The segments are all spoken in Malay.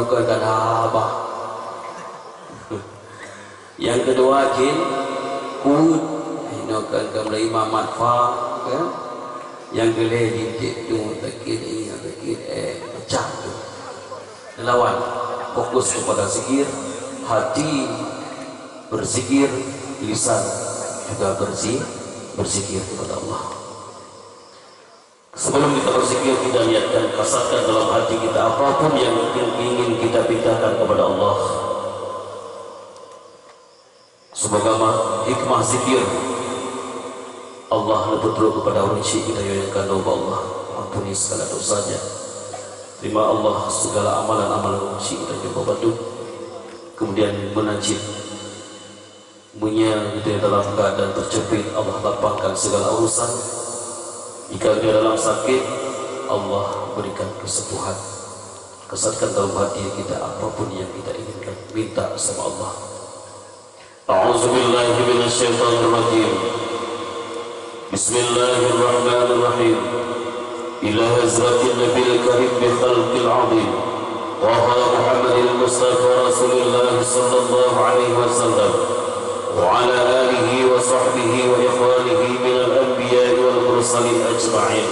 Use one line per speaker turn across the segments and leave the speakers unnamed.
Yang akan tak abah Yang kedua jin Kut. Ini akan kamlai mamat fa kan? Yang gelai jintik tu Takir ini Takir eh Macam tu. Lawan Fokus kepada zikir Hati Berzikir Lisan Juga berzikir Berzikir kepada Allah Sebelum kita berzikir kita niatkan kasatkan dalam hati kita apapun yang ingin kita pintakan kepada Allah. Semoga hikmah zikir Allah lebih teruk kepada syik kita yang akan doa Allah. Ampuni segala dosanya. Terima Allah segala amalan-amalan syik kita jumpa bantu kemudian menajib munya kita dalam keadaan terjepit Allah lapangkan segala urusan jika dia dalam sakit Allah berikan kesembuhan kesatkan dalam hati kita apapun yang kita inginkan minta sama Allah أعوذ بالله من الشيطان الرجيم بسم الله الرحمن الرحيم إلى هزرة النبي الكريم بخلق العظيم وهو محمد المصطفى رسول الله صلى الله عليه وسلم وعلى آله وصحبه وإخوانه من الأنبياء والمرسلين أجمعين.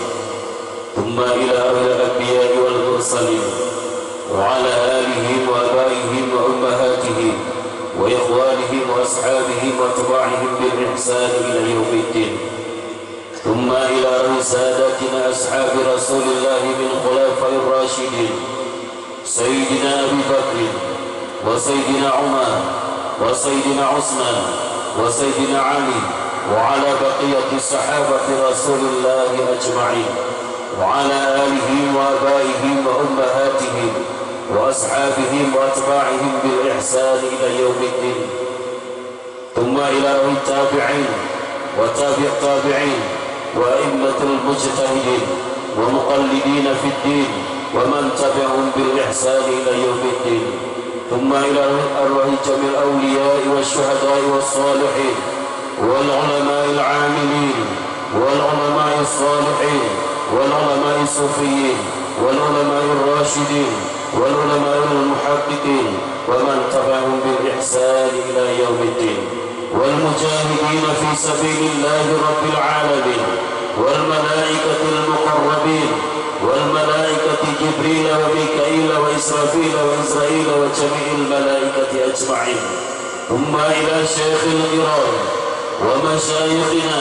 ثم إلى أهل الأنبياء والمرسلين وعلى آلهم وآبائهم وأمهاتهم وإخوانهم وأصحابهم وأتباعهم بالإحسان إلى يوم الدين. ثم إلى رسالتنا أصحاب رسول الله من خلفاء الراشدين سيدنا أبي بكر وسيدنا عمر وسيدنا عثمان وسيدنا علي وعلى بقية الصحابة رسول الله أجمعين وعلى آلهم وآبائهم وأمهاتهم وأصحابهم وأتباعهم بالإحسان إلى يوم الدين. ثم إلى التابعين وتابع التابعين وأئمة المجتهدين ومقلدين في الدين ومن تبعهم بالإحسان إلى يوم الدين. ثم إلى أرواح جميع الأولياء والشهداء والصالحين والعلماء العاملين والعلماء الصالحين والعلماء الصوفيين والعلماء الراشدين والعلماء المحققين ومن تبعهم بالإحسان إلى يوم الدين. والمجاهدين في سبيل الله رب العالمين والملائكة المقربين والملائكة جبريل وميكائيل وإسرافيل وإسرائيل وجميع الملائكة أجمعين. ثم إلى شيخ الإيران ومشايخنا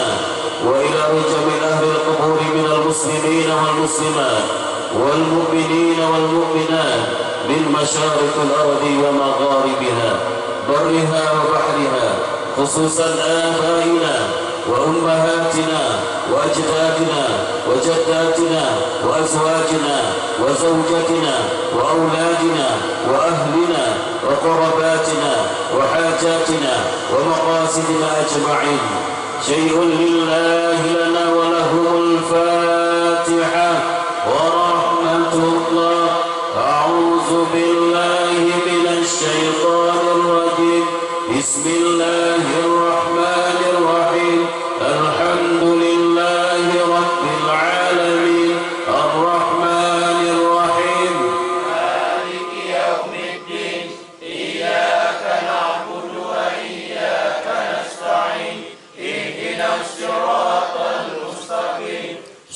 وإلى جميع أهل القبور من المسلمين والمسلمات والمؤمنين والمؤمنات من مشارق الأرض ومغاربها برها وبحرها خصوصا آبائنا وأمهاتنا وأجدادنا وجداتنا وأزواجنا وزوجتنا وأولادنا وأهلنا وقرباتنا وحاجاتنا ومقاصدنا أجمعين. شيء لله لنا ولهم الفاتحة ورحمة الله. أعوذ بالله من الشيطان الرجيم. بسم الله الرحمن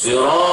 صراط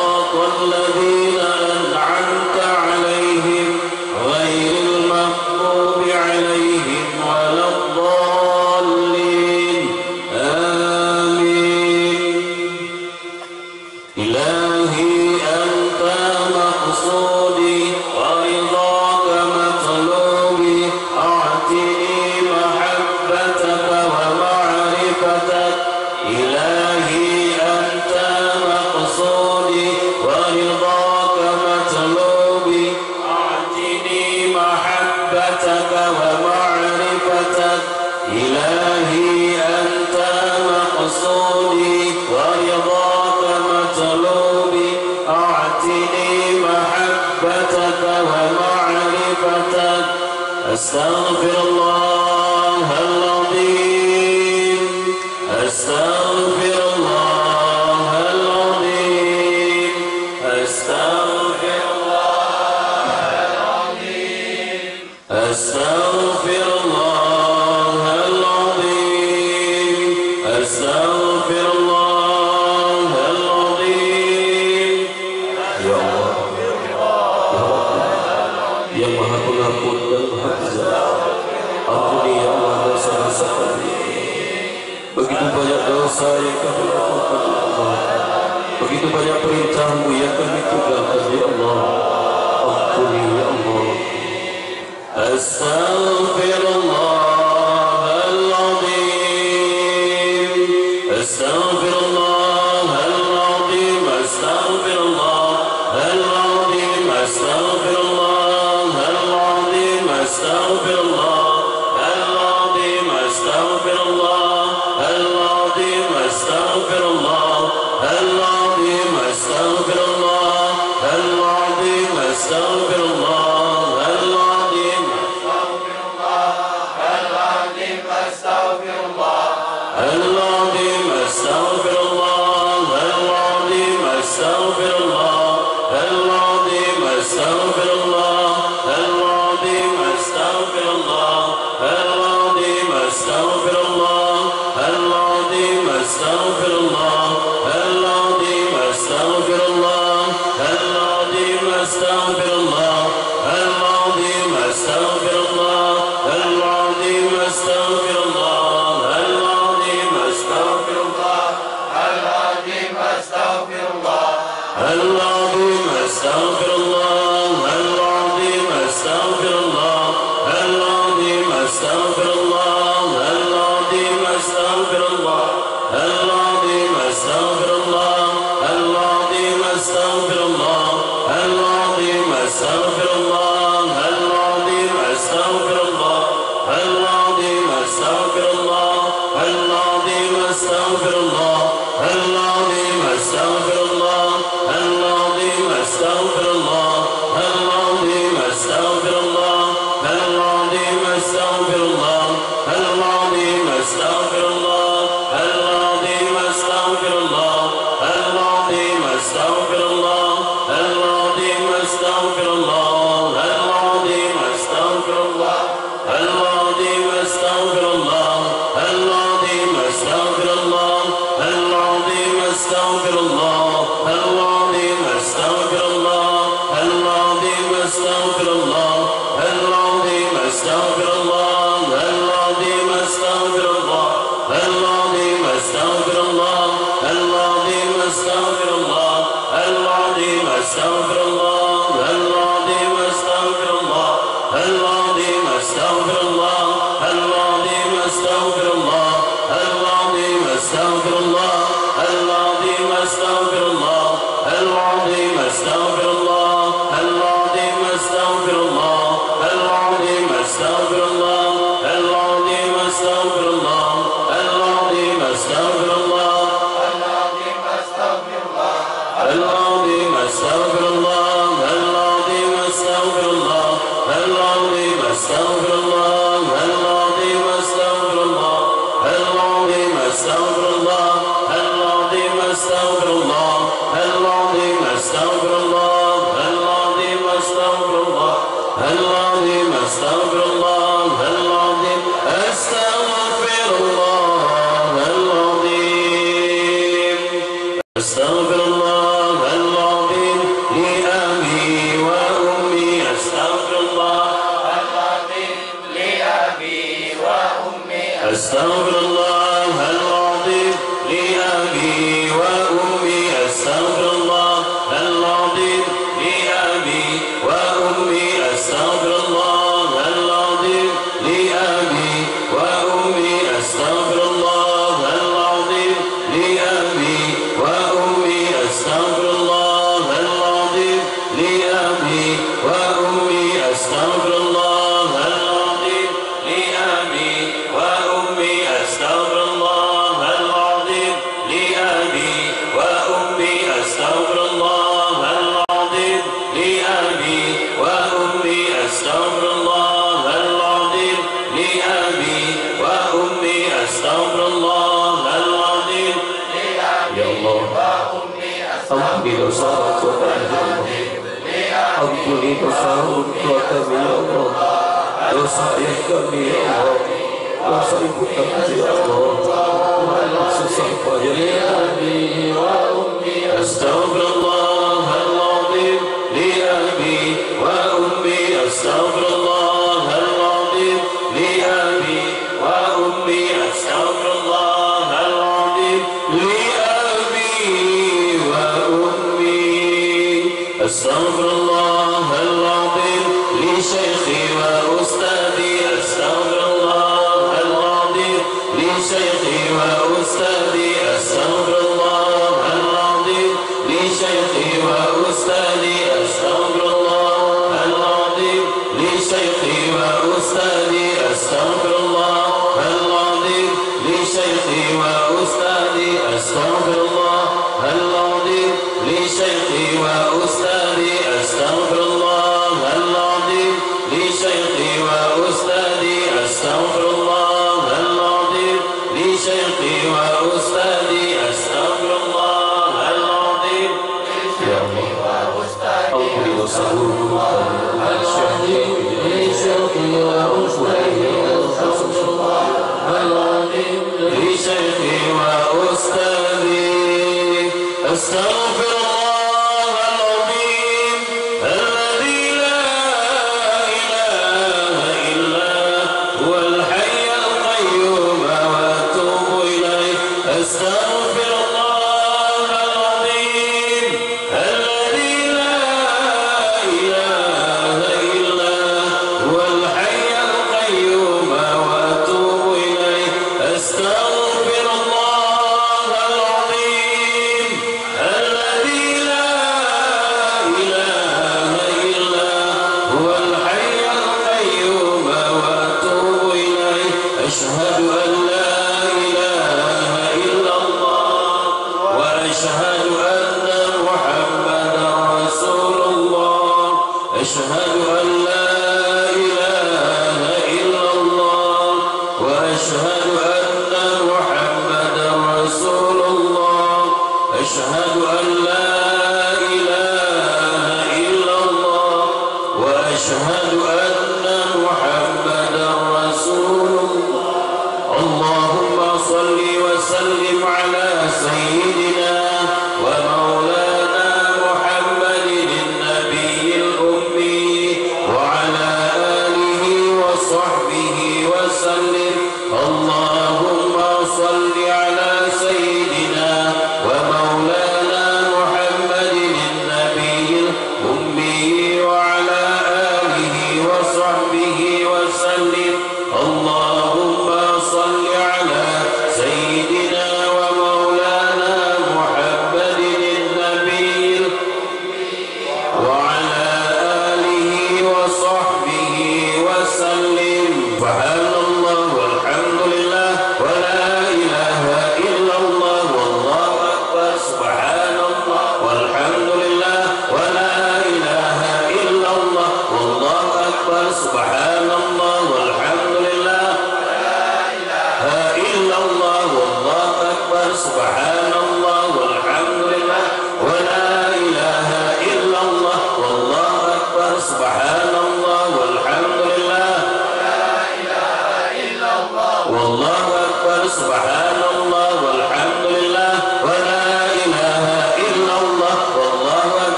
أستغفر الله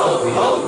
Oh.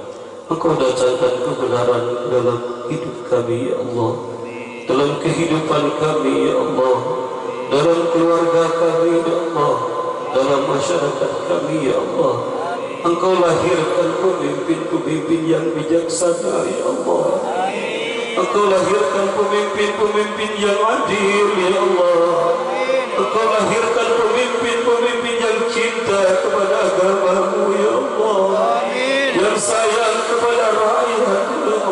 Engkau datangkan kebenaran dalam hidup kami, Ya Allah. Dalam kehidupan kami, Ya Allah. Dalam keluarga kami, Ya Allah. Dalam masyarakat kami, Ya Allah. Engkau lahirkan pemimpin-pemimpin yang bijaksana, Ya Allah. Engkau lahirkan pemimpin-pemimpin yang adil, Ya Allah. Engkau lahirkan pemimpin-pemimpin yang cinta kepada agamamu, Ya Allah. Yang sayang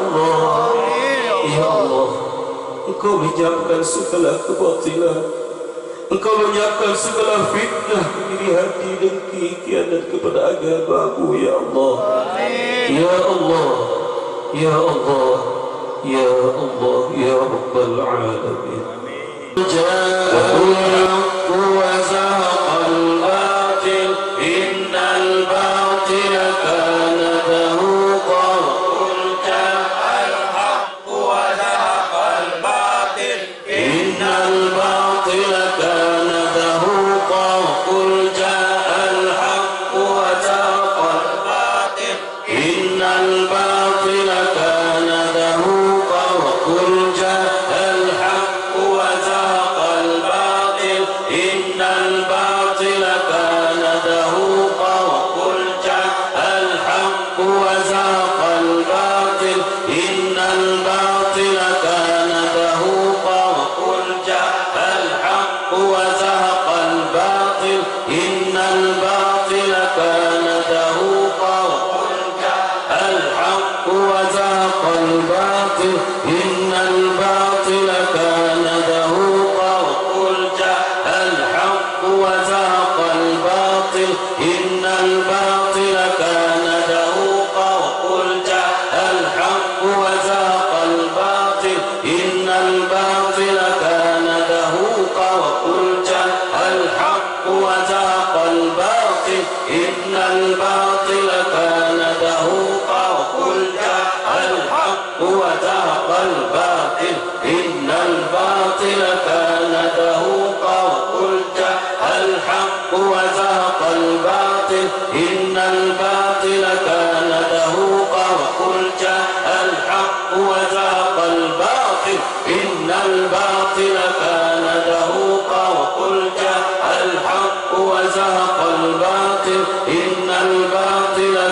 Allah Ya Allah Engkau menyiapkan segala kebatilan. Engkau menyiapkan segala fitnah Di hati dan kianat kepada agamamu, Ya Allah. Ya Allah Ya Allah Ya Allah Ya Rabbal Alamin. Jangan Jangan Jangan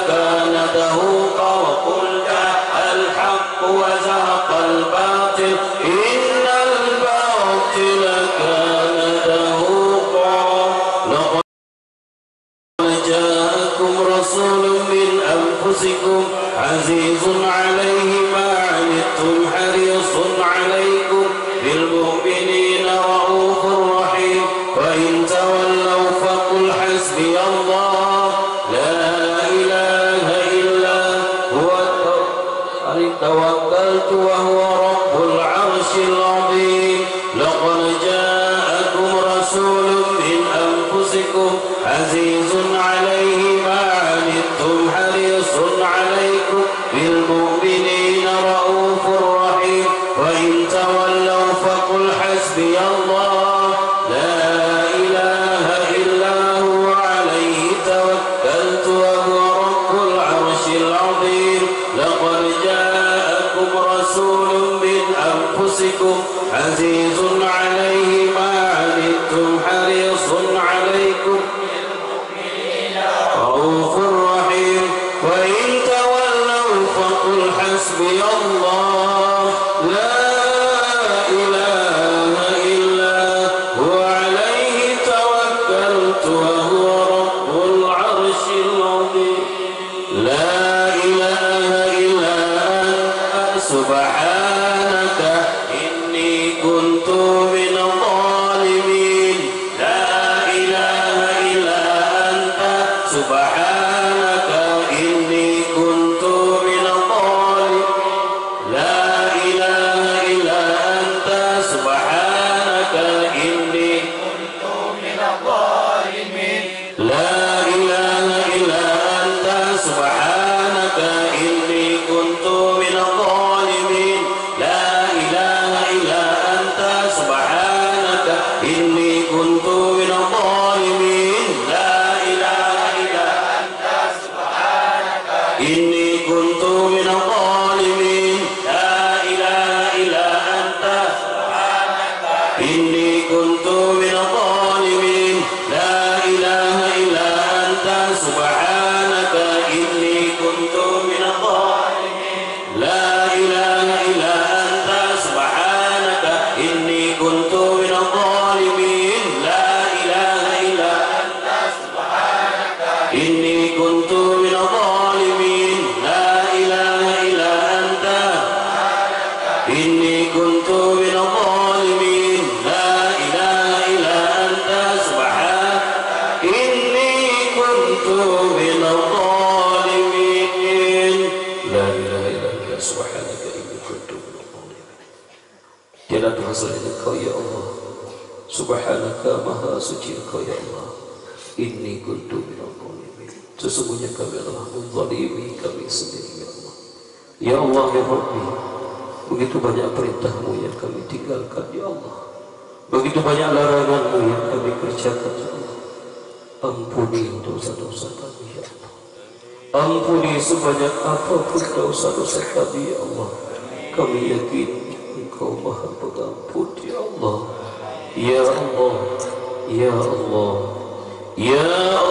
مكانته وقل الحق وزهق الباطل. Subhanahu Rabbi Begitu banyak perintahmu yang kami tinggalkan Ya Allah. Begitu banyak laranganmu yang kami kerjakan Ya Allah. Ampuni dosa-dosa kami Ya Allah. Ampuni sebanyak apapun dosa-dosa kami Ya Allah. Kami yakin Engkau maha pengampun Ya Allah. Ya Allah Ya Allah. Ya Allah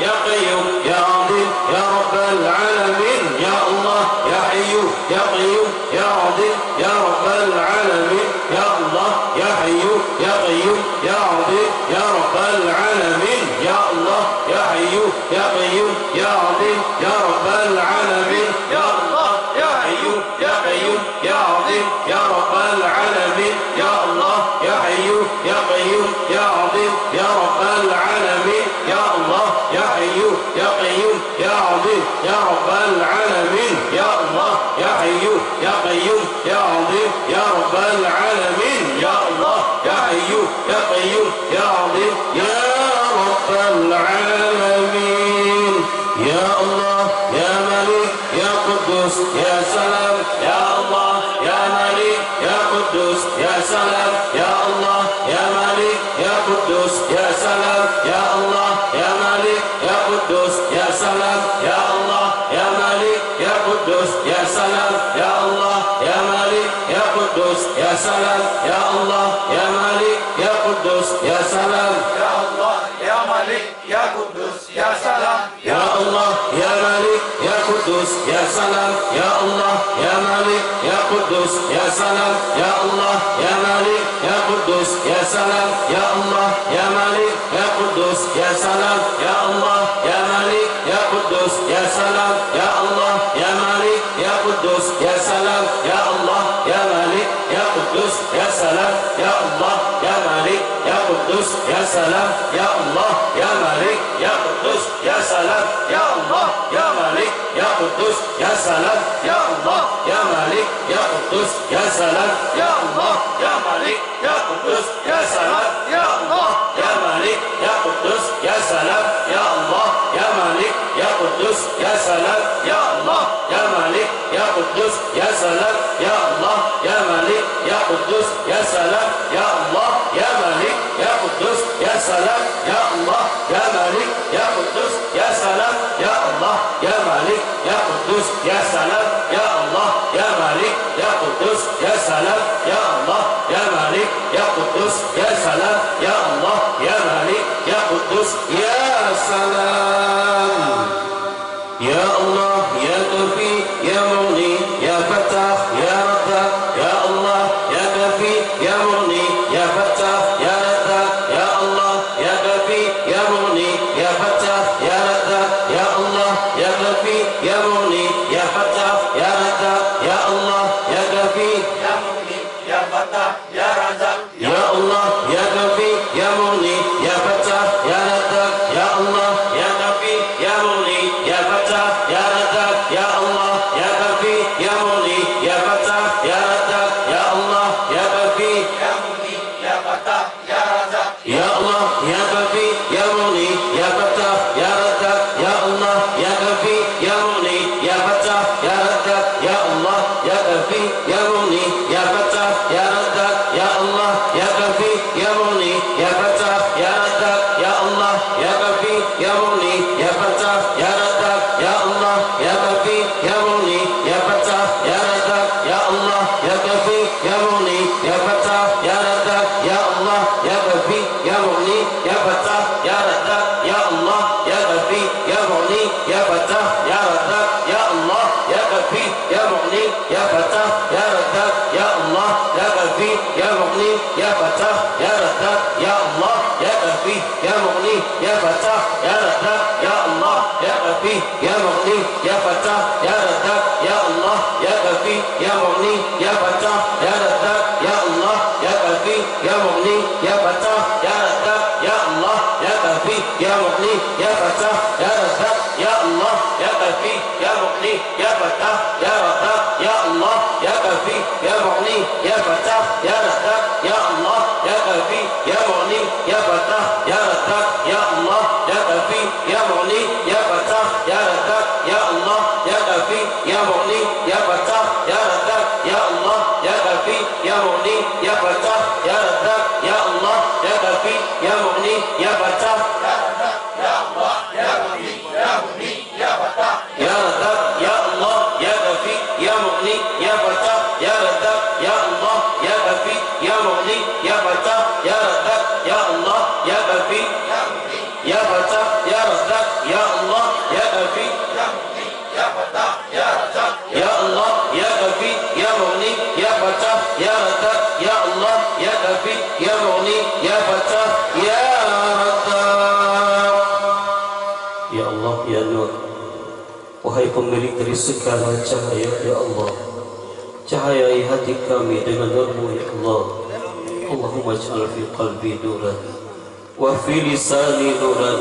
يا قيوم يا العالمين يا الله يا رب العالمين يا Selam, Ya Allah, Ya Malik, Ya Kudüs, Ya Selam, Ya Allah, Ya Malik, Ya Kudüs, Ya Selam, Ya Allah, Ya Malik, Ya Kudüs, Ya Selam, Ya Allah, Ya Malik, Ya Kudüs, Ya Selam, Ya Allah, Ya Malik, Ya Kudüs, Ya Selam, Ya Allah, Ya Malik, Ya Kudüs, Ya Selam, Ya Allah, Ya Malik, Ya Kudüs, Ya Selam, Ya Allah, Ya Malik, Ya Kudüs, Ya Selam, Ya Allah, Ya
Malik, Selam, Ya Allah, Ya Malik,
Ya Kuddus, Ya Selam, Ya Allah, Ya Malik, Ya Kuddus, Ya Selam, Ya Allah, Ya Malik, Ya Kuddus, Ya Selam, Ya Allah, Ya Malik, Ya Kuddus, Ya Selam, Ya Allah, Ya Malik, Ya Kuddus, Ya Selam. Wali, Ya Bata, Ya Razak, Ya Allah, Ya Afi, Ya Bata, Ya Razak, Ya Allah, Ya Afi, Ya Bata, Ya Razak, Ya Allah, Ya Afi, Ya Wali,
Ya Bata, Ya Razak, Ya Allah, Ya Afi, Ya Wali, Ya Bata,
Ya
Rasdak.
Ya Allah, Ya Roni. Wahai pemilik dari segala cahaya, Ya Allah Cahayai hati kami dengan darmu, Ya Allah اللهم اجعل في قلبي نورا وفي لساني نورا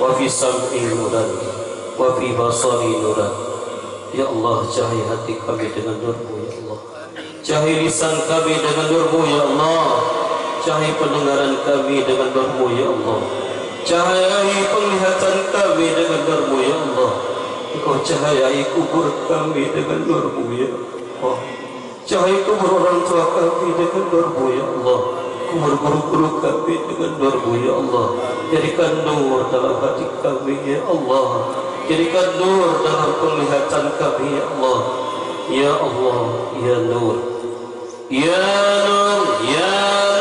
وفي سمعي نورا وفي بصري نورا. يا الله جاهي hati kami dengan nurmu ya Allah جاهي lisan kami dengan nurmu ya Allah جاهي pendengaran kami dengan nurmu ya Allah Cahayai penglihatan kami dengan nurmu ya Allah Kau cahayai kubur kami dengan nurmu ya Allah Cahaya kubur orang tua kami dengan darbu ya Allah. Kubur guru-guru kami dengan darbu ya Allah. Jadikan nur dalam hati kami ya Allah. Jadikan nur dalam penglihatan kami ya Allah. Ya Allah, ya Nur. Ya Nur, ya Nur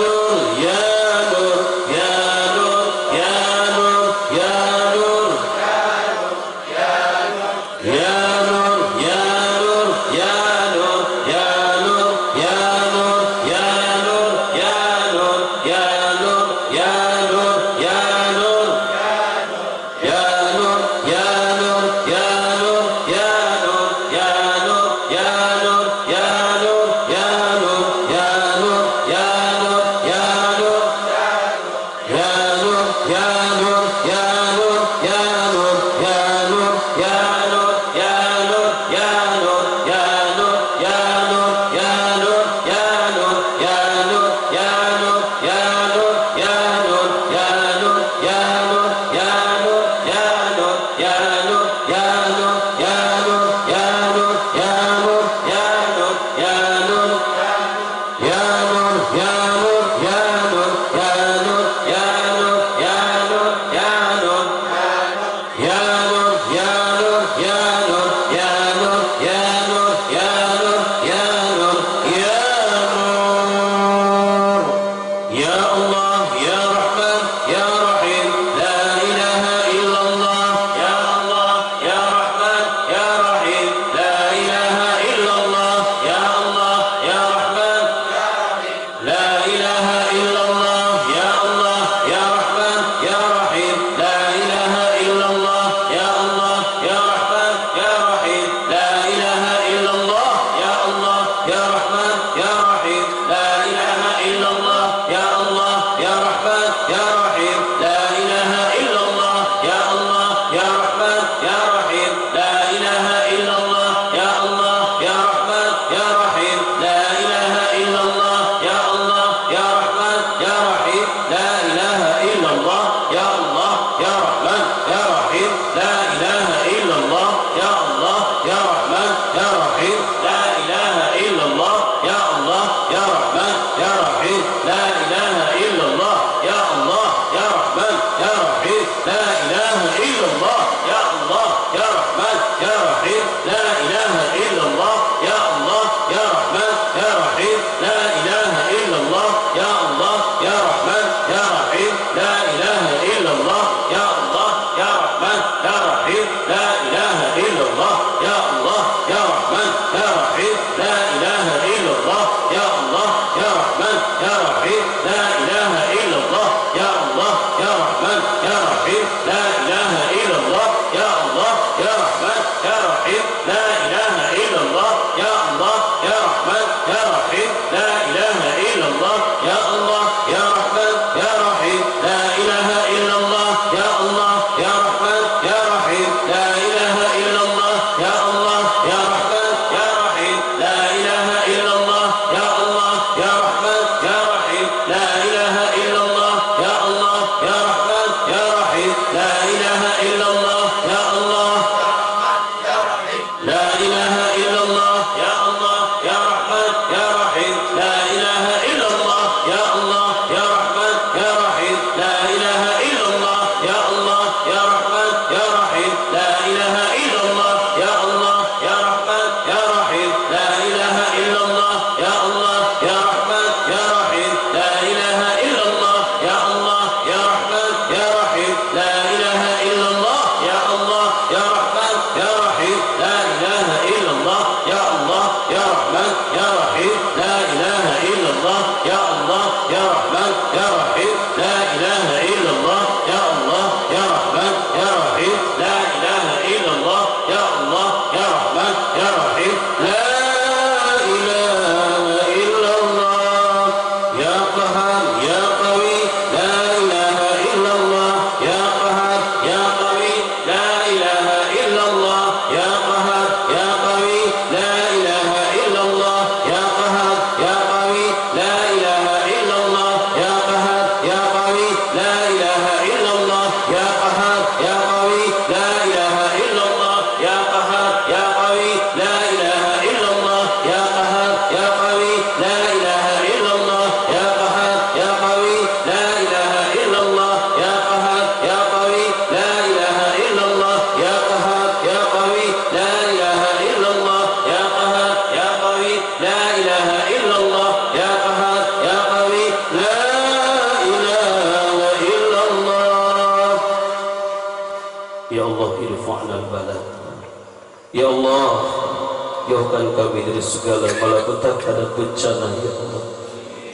bencana Ya Allah.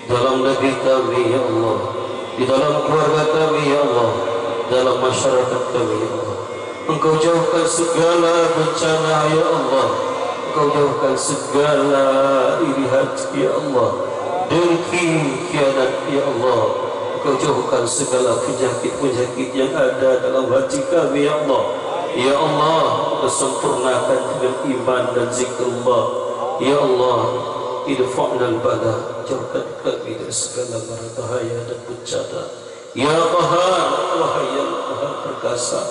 Dalam negeri kami Ya Allah. Di dalam keluarga kami Ya Allah. Dalam masyarakat kami Ya Allah. Engkau jauhkan segala bencana Ya Allah. Engkau jauhkan segala iri hati Ya Allah. Dengki kianat Ya Allah. Engkau jauhkan segala penyakit-penyakit yang ada dalam hati kami Ya Allah. Ya Allah Kesempurnakan dengan iman dan zikrullah Ya Allah Idfa'na al-bala Jauhkan kami dari segala mara bahaya dan bencana. Ya Qahar Wahai yang Maha Perkasa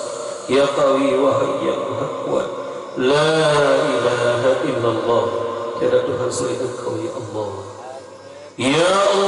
Ya Qawi Wahai yang Maha Kuat La ilaha illallah Tiada Tuhan selain Engkau Ya Allah. Ya Allah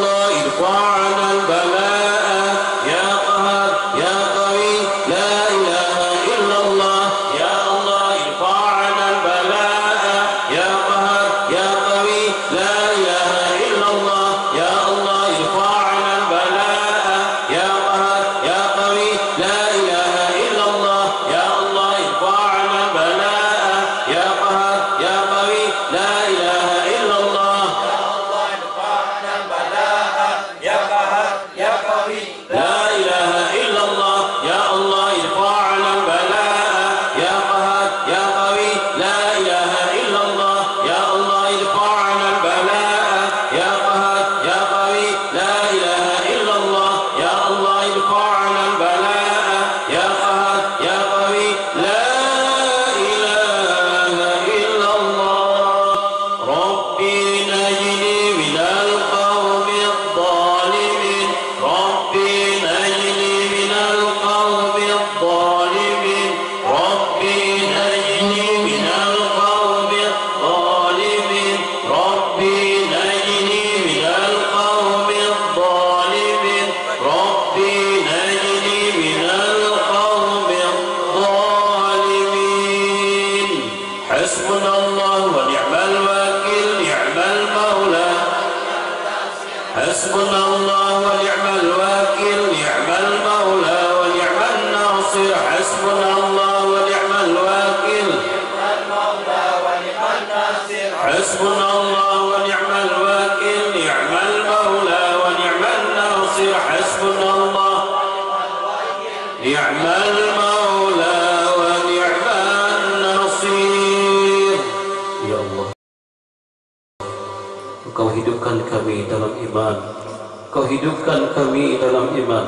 hidupkan kami dalam iman.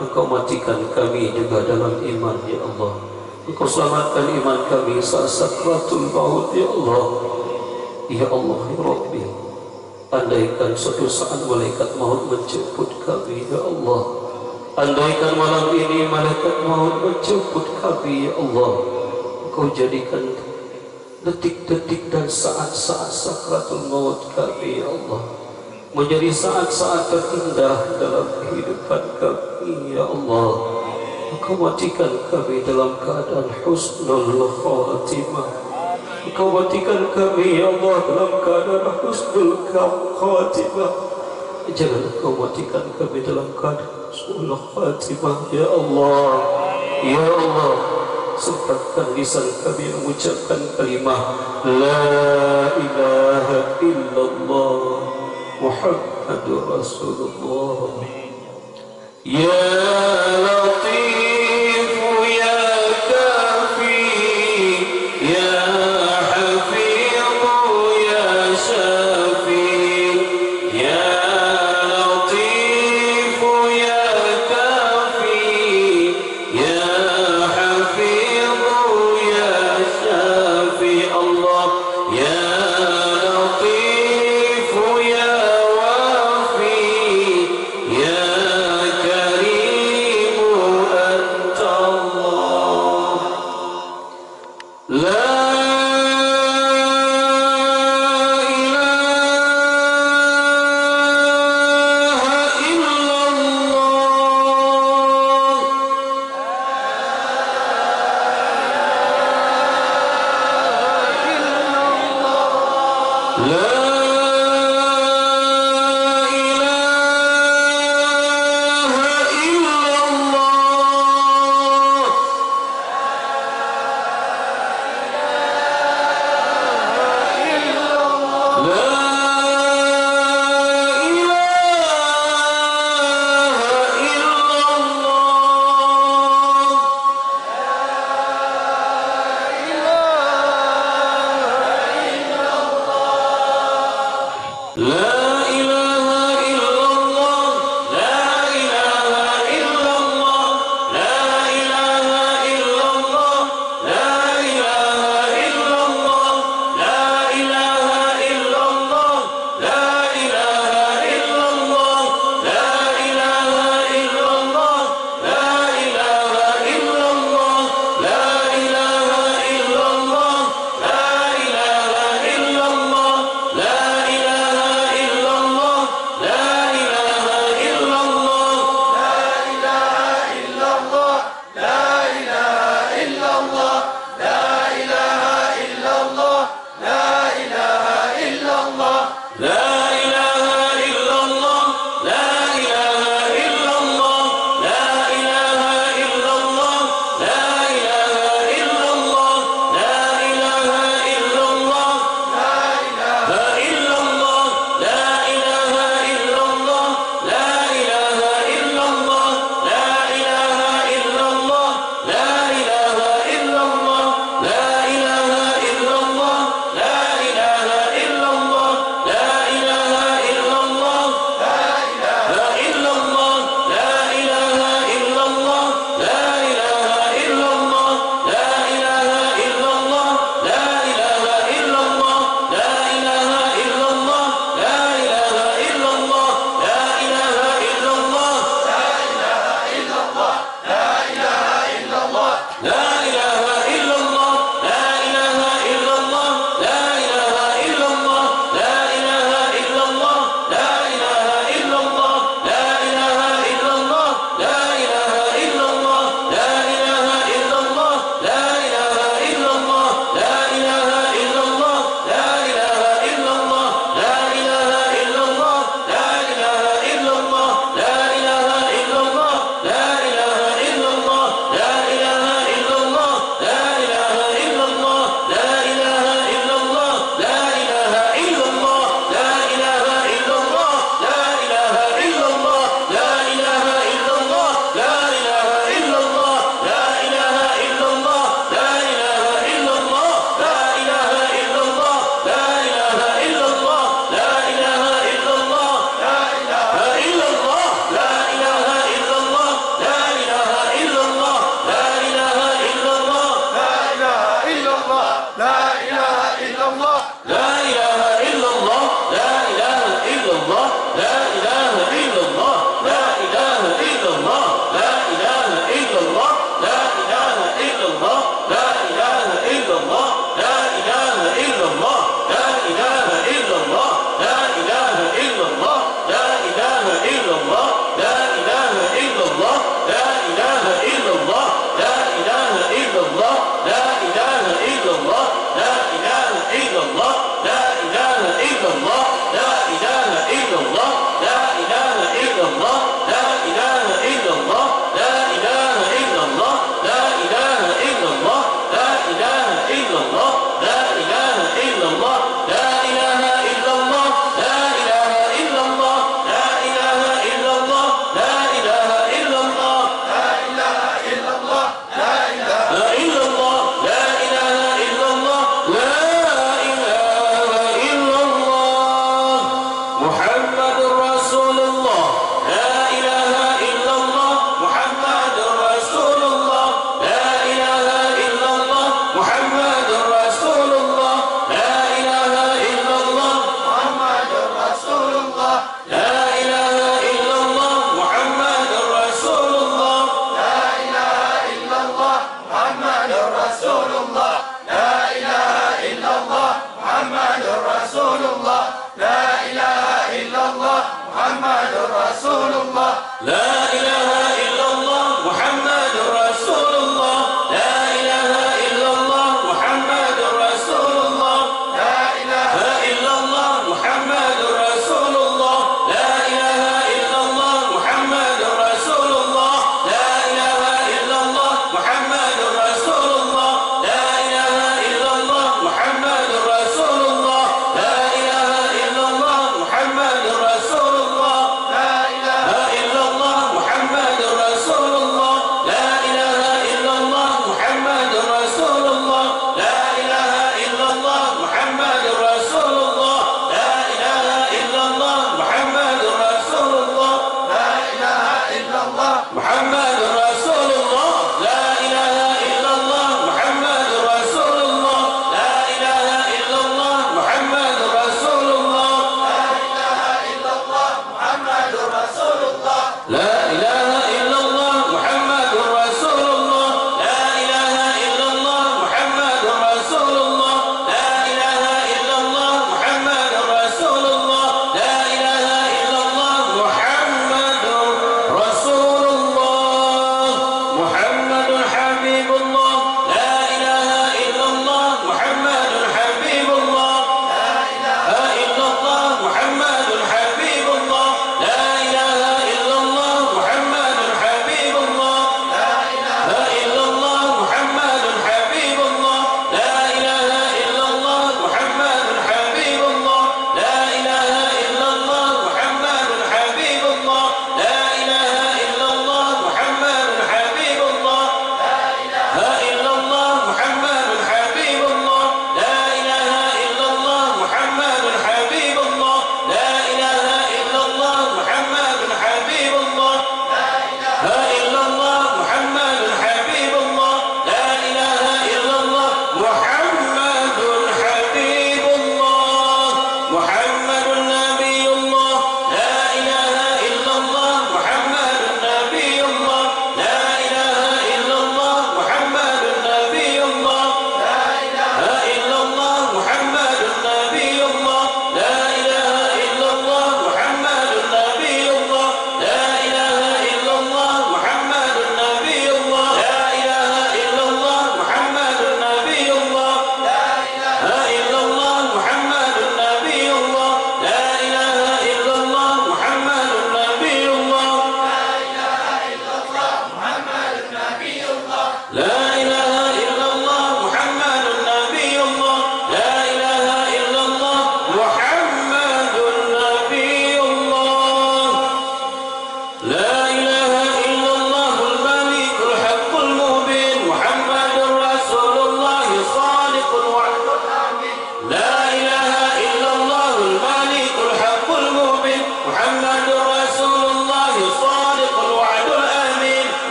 Engkau matikan kami juga dalam iman Ya Allah. Engkau selamatkan iman kami saat sakratul maut Ya Allah. Ya Allah Ya Rabbi. Andaikan suatu saat malaikat maut menjemput kami Ya Allah. Andaikan malam ini malaikat maut menjemput kami Ya Allah. Engkau jadikan detik-detik dan saat-saat sakratul maut kami ya Allah menjadi saat-saat terindah dalam kehidupan kami ya Allah. Engkau matikan kami dalam keadaan husnul khatimah. Engkau matikan kami ya Allah dalam keadaan husnul khatimah. Jangan engkau matikan kami dalam keadaan husnul khatimah ya Allah. Ya Allah sempatkan lisan kami mengucapkan kalimah La ilaha illallah Muhammadur Rasulullah Ya Latif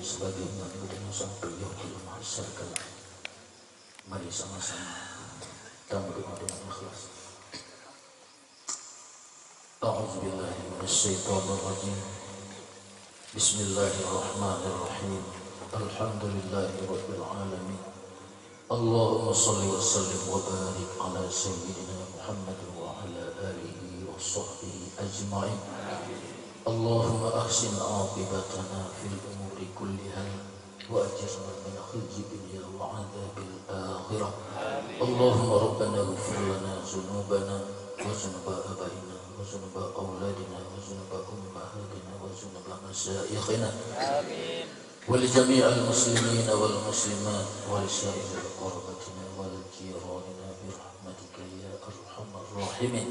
diri sebagai guru sampai yaumil mahsyar kelak. Mari sama-sama kita berdoa dengan ikhlas. أعوذ بالله من الشيطان الرجيم بسم الله الرحمن الرحيم الحمد لله رب العالمين اللهم صل وسلم وبارك على سيدنا محمد وعلى آله وصحبه أجمعين اللهم أحسن عاقبتنا في الأمور كلها وأجرنا من خزي الدنيا وعذاب الآخرة. اللهم ربنا اغفر لنا ذنوبنا وذنوب آبائنا وذنوب أولادنا وذنوب أمهاتنا وذنوب مشايخنا ولجميع المسلمين والمسلمات ولسائر قربتنا والجيراننا برحمتك يا ارحم الراحمين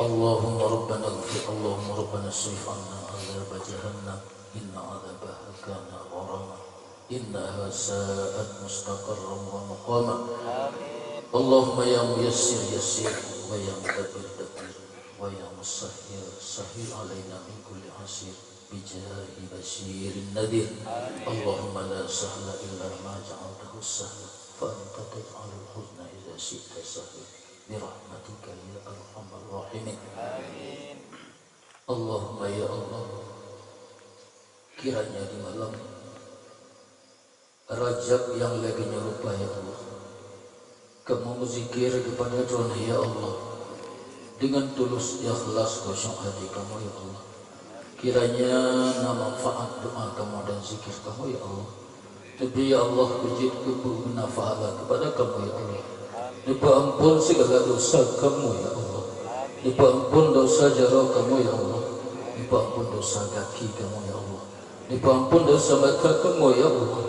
اللهم ربنا اغفر اللهم ربنا اصرف عنا عذاب جهنم. إن عذابها كان غراما. إنها ساءت مستقرا ومقاما. اللهم يا ميسر يسير ويا مدبر دبر ويا مسهر سهل علينا من كل عسير. بجاه بشير النذير. اللهم لا سهل إلا ما جعلته سهلا. فأنت تجعل الحزن إذا شئت سهلا. برحمتك يا rahimin amin Allahumma ya Allah. Kiranya di malam rajab yang lagi nyerupa ya Allah. Kamu berzikir kepada Tuhan ya Allah. Dengan tulus ikhlas kosong hati kamu ya Allah. Kiranya nama faat doa kamu dan zikir kamu ya Allah. Tapi ya Allah wujud kebunafahat kepada kamu ya Allah. Dibampun segala dosa kamu ya Allah. Nipa ampun dosa jara kamu ya Allah. Nipa ampun dosa kaki kamu ya Allah. Nipa ampun dosa mata kamu ya Allah.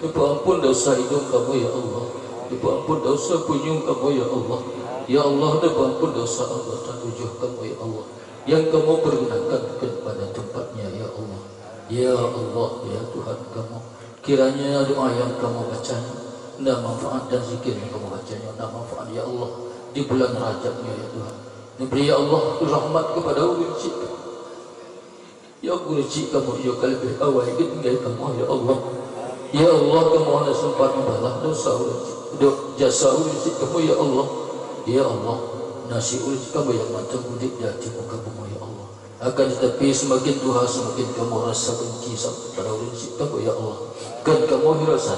Nipa ampun dosa hidung kamu ya Allah. Nipa ampun dosa punyung kamu ya Allah. Ya Allah, nipa ampun dosa Allah dan tujuh kamu ya Allah yang kamu pergunakan kepada tempatnya ya Allah ya Allah ya Tuhan kamu kiranya doa yang kamu baca dan manfaat dan zikir yang kamu baca dan manfaat ya Allah di bulan Rajabnya ya Tuhan Ni beri ya Allah rahmat kepada ulun cik Ya guru cik kamu ya kalbi awal tinggal kamu ya Allah. Ya Allah kamu hanya sempat membalas dosa Dok jasa ulun cik kamu ya Allah. Ya Allah nasi ulun cik kamu yang mata budik di hati muka kamu ya Allah. Akan tetapi semakin Tuhan semakin kamu rasa benci pada ulun cik kamu ya Allah. Kan kamu hirasa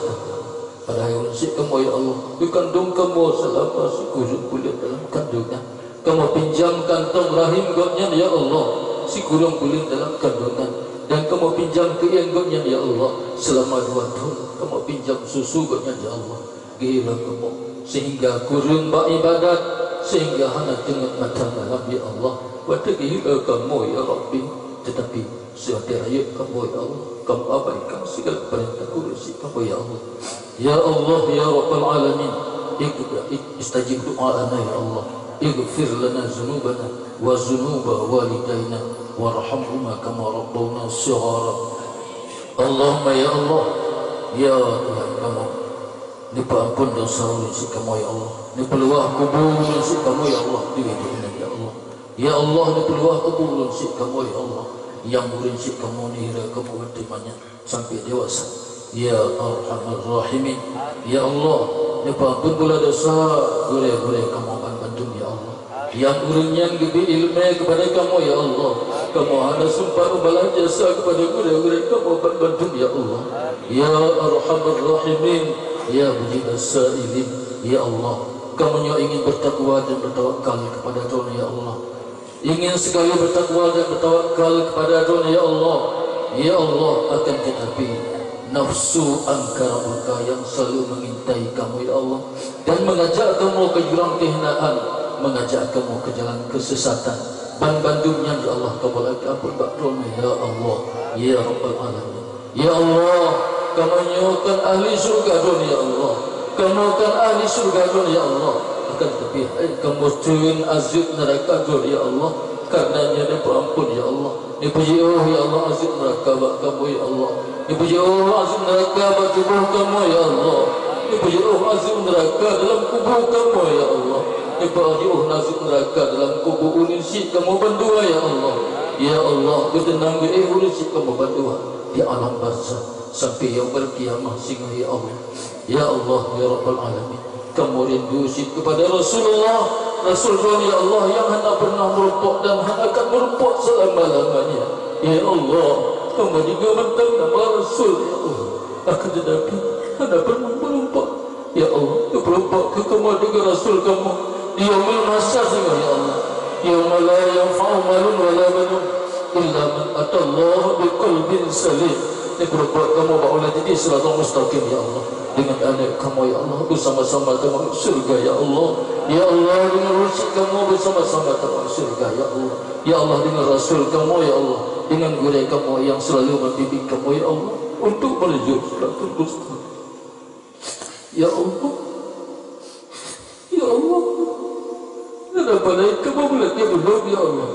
pada ulun cik kamu ya Allah dikandung kamu selama sekurang kulit dalam kandungan kamu pinjamkan tong rahim gotnya ya Allah. Si kurang kulit dalam kandungan. Dan kamu pinjam ke gotnya ya Allah. Selama dua tahun kamu pinjam susu gotnya ya Allah. Gila kamu sehingga kurang bak ibadat. Sehingga hanya tengok mata malam ya Allah. Waktu gila kamu ya Rabbi. Tetapi suatu ayat kamu ya Allah. Kamu abaikan segala perintah urusi kamu ya Allah. Ya Allah ya Rabbal Alamin. Istajib doa ya Allah اغفر لنا ذنوبنا وذنوب والدينا وارحمهما كما ربونا صغارا اللهم يا الله يا Tuhan kamu ni ampun dosa si kamu ya Allah ni peluah kubur si kamu ya Allah di dunia ya Allah ya Allah ni peluah kubur si kamu ya Allah yang murid si kamu ni hira kamu bertemanya sampai dewasa ya arhamar rahimin. Ya Allah ampun pula dosa gure-gure kamu akan bantu ya Allah. Yang urungnya gibi ilmu kepada kamu ya Allah. Kamu ada sumpah membalas jasa kepada gure-gure kamu akan bantu ya Allah. Ya arhamar rahimin ya mujib as-sa'ilin ya Allah. Kamu yang ingin bertakwa dan bertawakal kepada Tuhan ya Allah. Ingin sekali bertakwa dan bertawakal kepada Tuhan ya Allah. Ya Allah akan tetapi nafsu angkara murka yang selalu mengintai kamu ya Allah. Dan mengajak kamu ke jurang kehinaan. Mengajak kamu ke jalan kesesatan. Dan bandungnya ya Allah kamu lagi ampun bakron ya Allah. Ya Rabbal Alamin. Ya Allah kamu nyukan ahli surga dunia ya Allah. Kamu kan ahli surga dunia ya Allah. Akan tapi kamu tuin azib neraka dunia ya Allah. Karenanya dia perampun ya Allah ni puji oh ya Allah azib neraka bak kamu ya Allah. Ni puji oh azib neraka bak tubuh kamu ya Allah. Ni puji oh azib neraka dalam kubur kamu ya Allah. Ni puji oh azib neraka dalam kubur unisi kamu berdua ya Allah. Ya Allah kita nanggu eh unisi kamu berdua. Di alam barzah sampai yang berkiamah singa ya Allah. Ya Allah ya Rabbal Alamin. Kamu rindu sih kepada Rasulullah Rasulullah ya Allah yang hendak pernah merupak dan hendak akan merupak selama-lamanya. Ya Allah kamu juga mentang nama Rasul. Ya Allah akan tetapi hendak pernah merupak ya Allah ya merupak ke kamu dengan Rasul kamu. Dia masa singa ya Allah. Ya la yanfa'u malun wala banun illa man atallah biqalbin salim ini berbuat kamu baulah jadi selalu mustaqim ya Allah. Dengan anak kamu ya Allah bersama-sama kamu surga ya Allah. Ya Allah dengan rusak kamu bersama-sama kamu surga ya Allah. Ya Allah dengan rasul kamu ya Allah. Dengan guru kamu yang selalu membimbing kamu ya Allah. Untuk menuju suratul mustaqim ya Allah. Ya Allah. Kenapa naik kamu melihatnya belum ya Allah.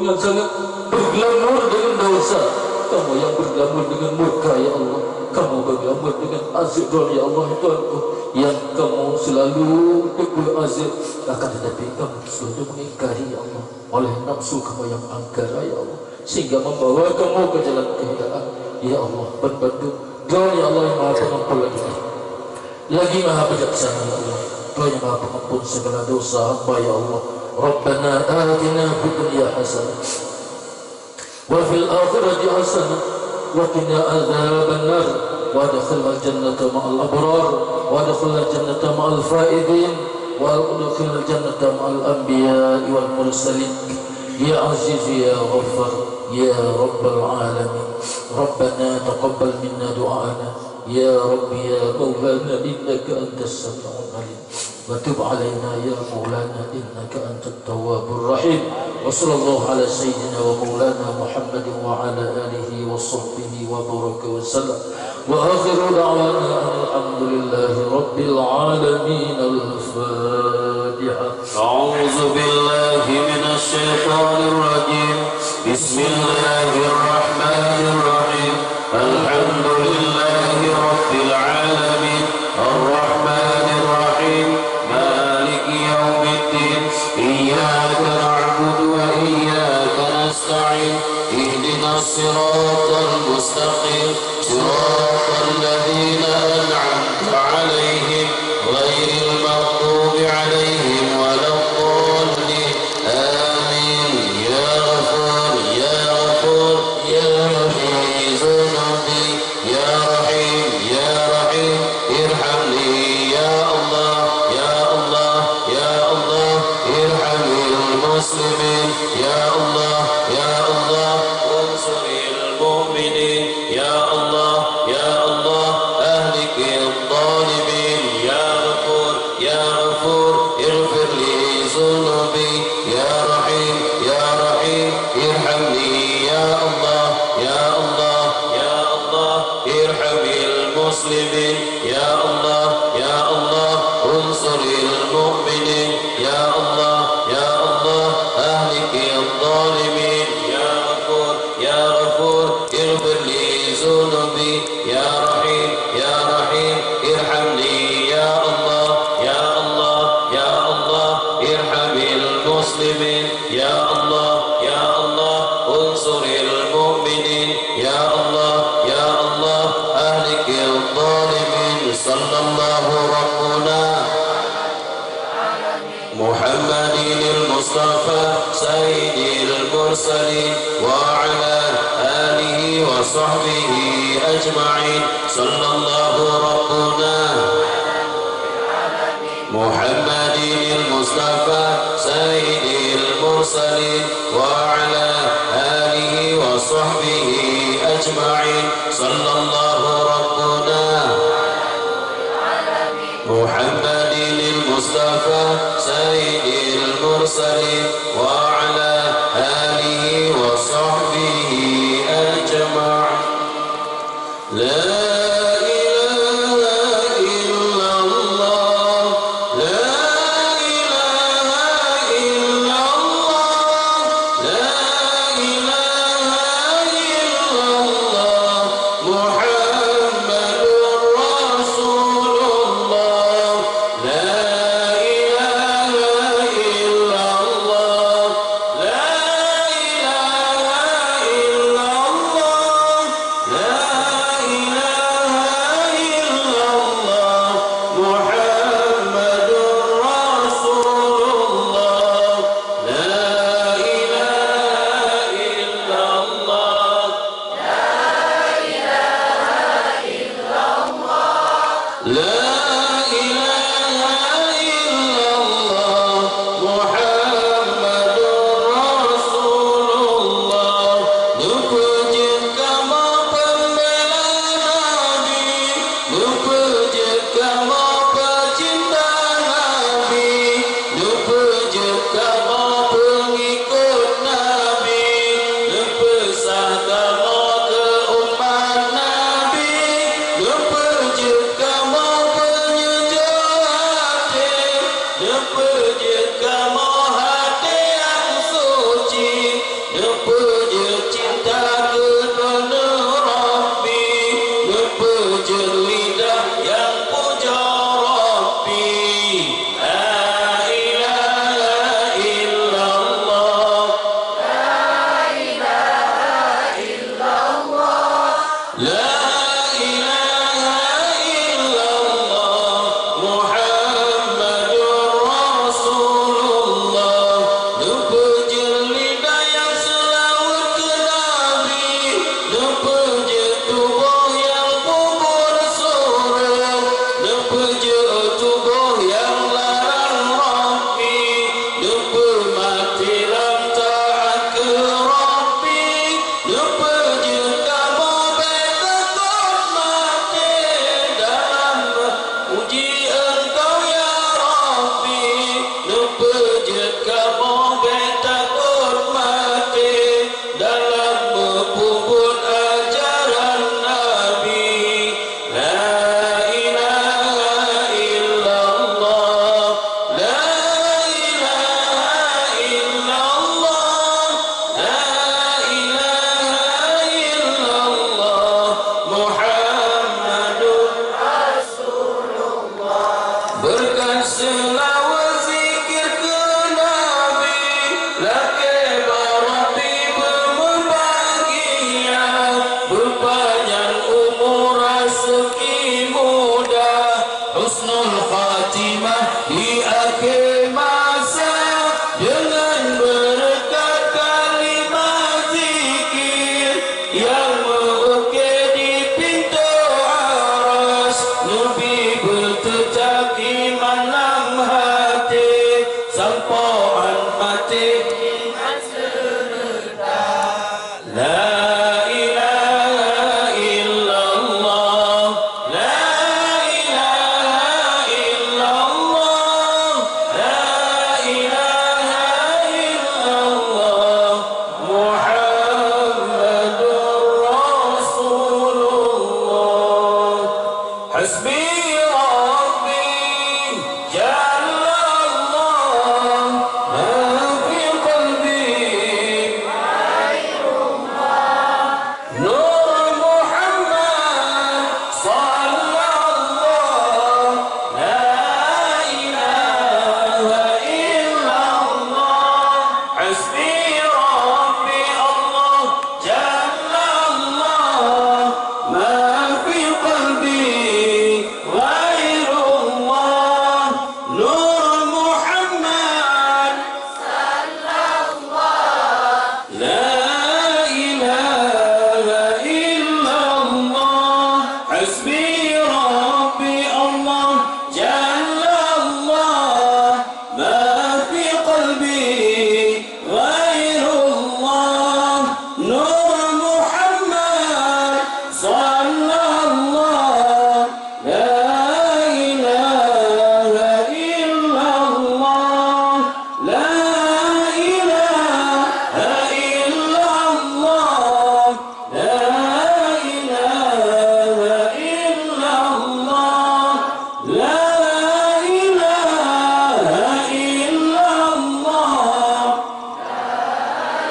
Yang sangat berglamor dengan dosa kamu yang bergambar dengan murka ya Allah. Kamu bergambar dengan azib ya Allah Tuhanku yang kamu selalu dikul azib akan tetapi kamu selalu mengingkari ya Allah oleh nafsu kamu yang angkara ya Allah. Sehingga membawa kamu ke jalan kehidayaan ya Allah berbantu Tuhan ya Allah yang maha pengampun lagi. Lagi maha bijaksana ya Allah. Tuhan yang maha pengampun segala dosa hamba ya Allah. Rabbana atina fid dunya hasanah وفي الآخرة حسنة وقنا عذاب النار. وادخلنا الجنة مع الأبرار. وادخلنا الجنة مع الفائزين. وادخلنا الجنة مع الأنبياء والمرسلين. يا عزيز يا غفر يا رب العالمين. ربنا تقبل منا دعاءنا يا رب يا مولانا إنك أنت السميع العليم. وتب علينا يا مولانا إنك أنت التواب الرحيم. وصلى الله على سيدنا ومولانا محمد وعلى آله وصحبه وبارك وسلم. وآخر دعوانا الحمد لله رب العالمين. الفاتحة.
أعوذ بالله من الشيطان الرجيم. بسم الله الرحمن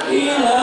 إله